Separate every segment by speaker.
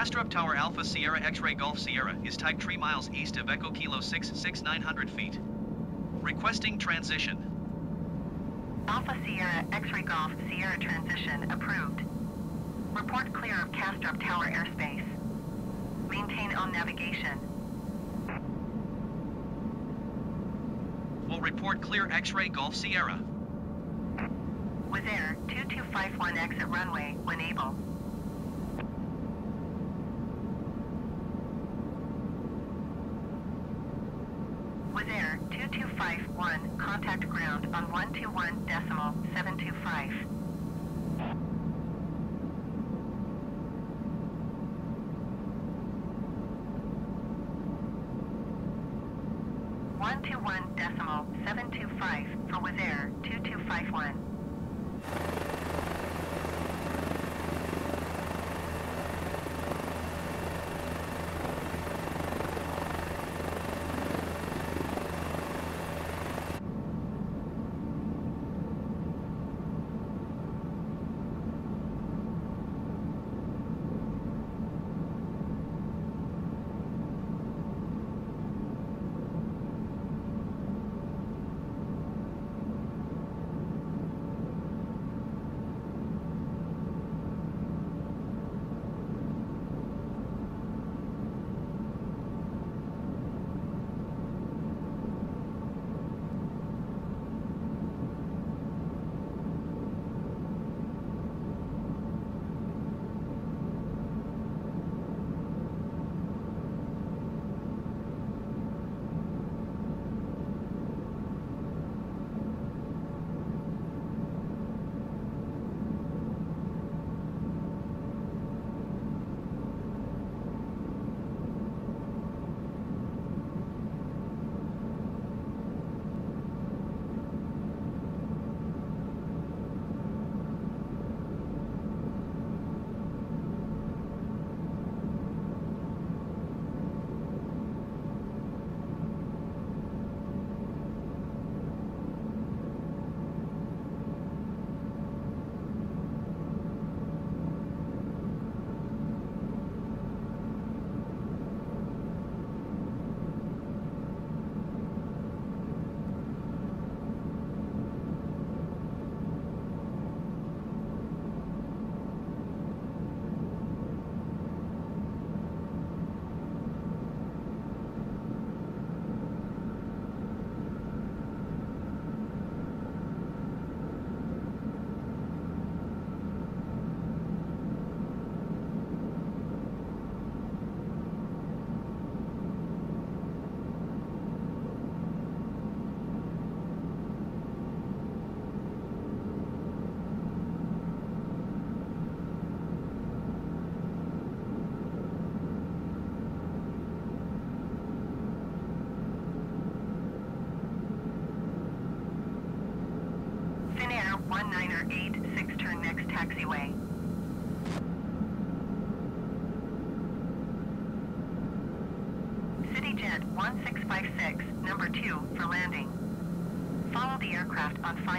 Speaker 1: Kastrup Tower Alpha Sierra X-Ray Golf Sierra is type 3 miles east of Echo Kilo 66900 feet. Requesting transition.
Speaker 2: Alpha Sierra X-Ray Golf Sierra transition approved. Report clear of Kastrup Tower airspace. Maintain on navigation.
Speaker 1: Will report clear X-Ray Golf Sierra.
Speaker 2: With Air 2251 exit runway when able. With Air 2251 contact ground on 121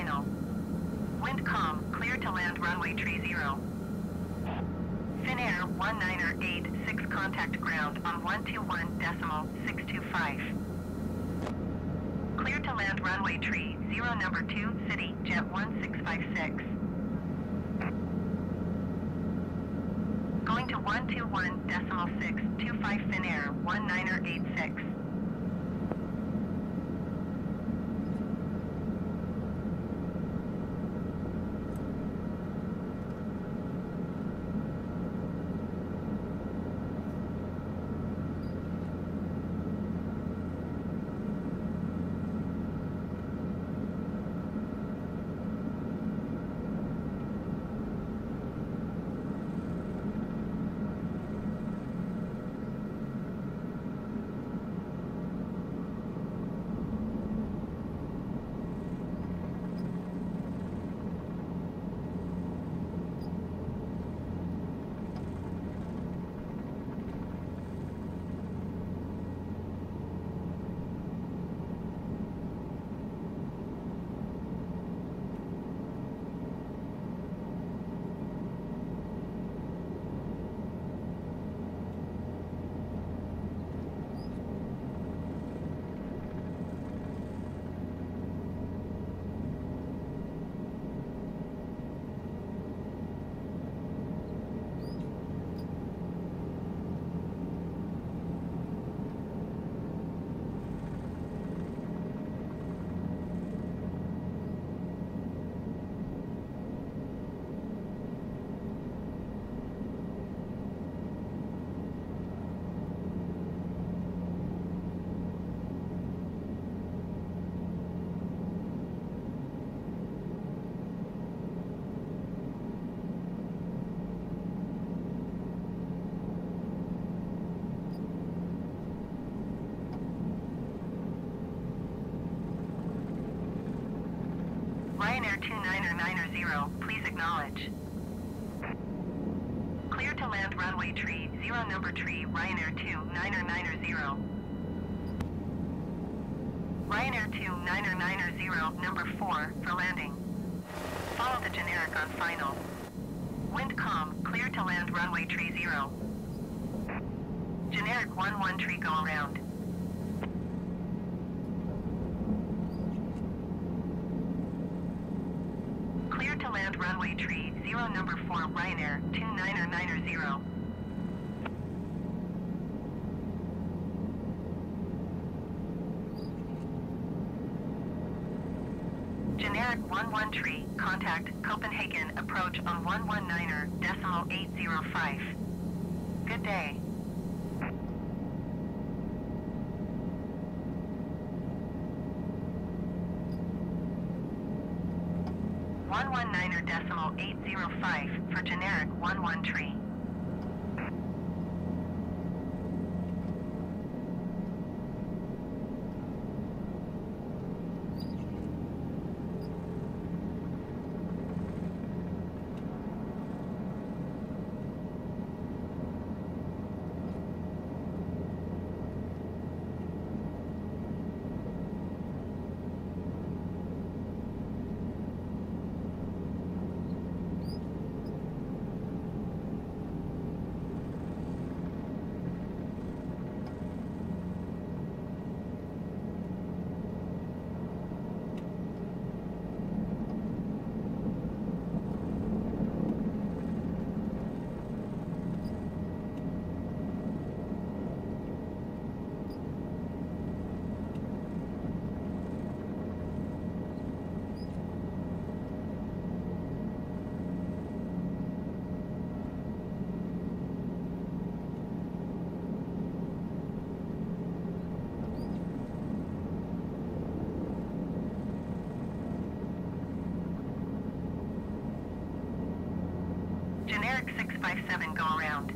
Speaker 2: final. Wind calm, clear to land runway tree 0. Finnair 198 6 contact ground on 121 decimal 625. Clear to land runway tree, 0 number 2, city, jet 1656. Going to 121 decimal 6, 25 Finnair, 1986. 2990, please acknowledge. Clear to land runway tree, zero number tree, Ryanair 2990. Ryanair 2990, number 4, for landing. Follow the generic on final. Wind calm, clear to land runway tree 0. Generic 1-1 tree go around. Runway tree 0 number 4 Ryanair 2990. Generic 11 tree, contact Copenhagen approach on 119er decimal 805. Good day. One one niner decimal 805 for generic 113. 657 go around.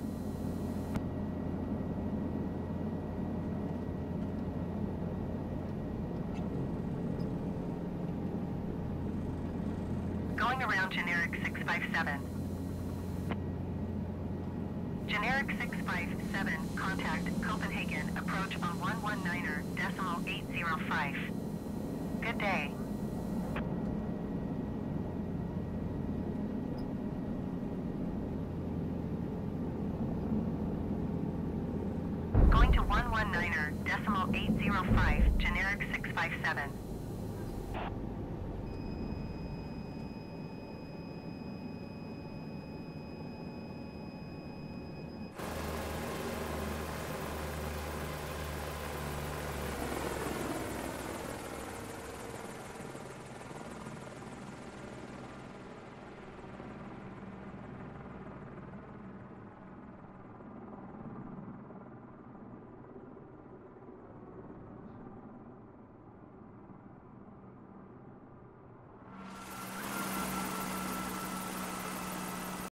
Speaker 2: Going around generic 657. Generic 657, contact Copenhagen, approach on 119er, decimal 805. Good day. Going to 119er, decimal 805, generic 657.